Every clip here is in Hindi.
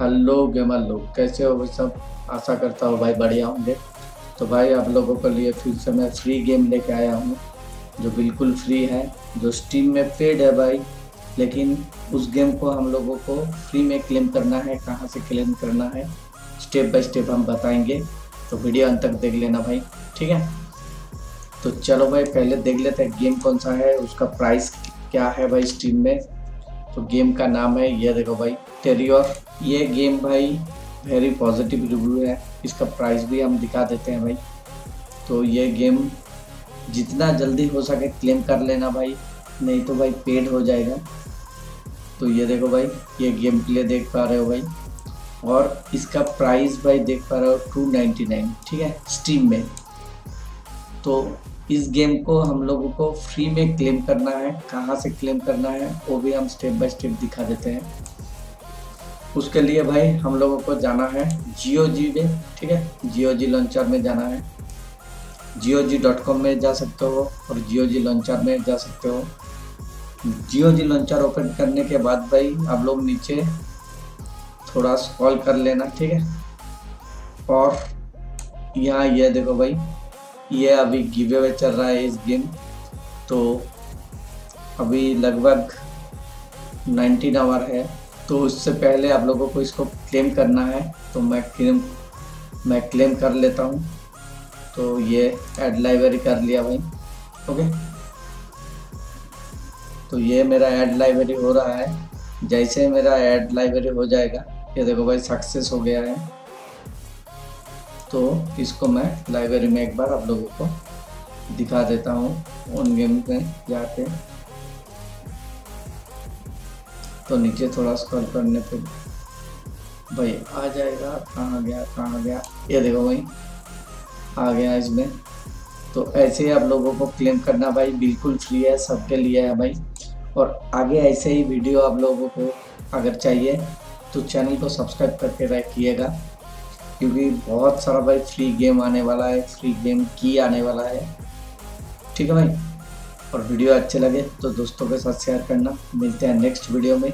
हेलो गेमर लोग कैसे हो भाई सब? आशा करता हूँ भाई बढ़िया होंगे। तो भाई आप लोगों के लिए फिर से मैं फ्री गेम लेके आया हूँ, जो बिल्कुल फ्री है, जो स्टीम में पेड है भाई। लेकिन उस गेम को हम लोगों को फ्री में क्लेम करना है, कहाँ से क्लेम करना है स्टेप बाय स्टेप हम बताएँगे। तो वीडियो अंत तक देख लेना भाई, ठीक है? तो चलो भाई, पहले देख लेते हैं गेम कौन सा है, उसका प्राइस क्या है भाई स्टीम में। तो गेम का नाम है, ये देखो भाई टेरियोर ये गेम भाई वेरी पॉजिटिव रिव्यू है। इसका प्राइस भी हम दिखा देते हैं भाई। तो ये गेम जितना जल्दी हो सके क्लेम कर लेना भाई, नहीं तो भाई पेड हो जाएगा। तो ये देखो भाई, ये गेम प्ले देख पा रहे हो भाई। और इसका प्राइस भाई देख पा रहे हो टू नाइन्टी नाइन ठीक है? स्टीम में। तो इस गेम को हम लोगों को फ्री में क्लेम करना है। कहाँ से क्लेम करना है, वो भी हम स्टेप बाय स्टेप दिखा देते हैं। उसके लिए भाई हम लोगों को जाना है जियो जी में ठीक है? जियो जी लॉन्चर में जाना है। जियो जी डॉट कॉम में जा सकते हो और जियो जी लॉन्चर में जा सकते हो। जियो जी लॉन्चर ओपन करने के बाद भाई आप लोग नीचे थोड़ा स्क्रॉल कर लेना, ठीक है? और यहाँ ये देखो भाई ये अभी गिवे अवे चल रहा है इस गेम तो अभी लगभग 19 आवर है तो उससे पहले आप लोगों को इसको क्लेम करना है तो मैं क्लेम मैं क्लेम कर लेता हूँ। तो ये एड लाइब्रेरी कर लिया भाई ओके तो ये मेरा एड लाइब्रेरी हो रहा है, जैसे मेरा एड लाइब्रेरी हो जाएगा, ये देखो भाई सक्सेस हो गया है। तो इसको मैं लाइब्रेरी में एक बार आप लोगों को दिखा देता हूँ उन गेम में जाके। तो नीचे थोड़ा स्क्रॉल करने पे। भाई, आ जाएगा, कहाँ गया कहाँ गया? ये देखो भाई, आ गया इसमें। तो ऐसे ही आप लोगों को क्लेम करना भाई, बिल्कुल फ्री है, सबके लिए है भाई। और आगे ऐसे ही वीडियो आप लोगों को अगर चाहिए तो चैनल को सब्सक्राइब करके रखिएगा। क्योंकि बहुत सारा भाई फ्री गेम आने वाला है फ्री गेम की आने वाला है। ठीक है भाई? और वीडियो अच्छे लगे तो दोस्तों के साथ शेयर करना। मिलते हैं नेक्स्ट वीडियो में।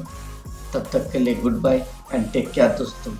तब तक के लिए good bye and take care दोस्तों।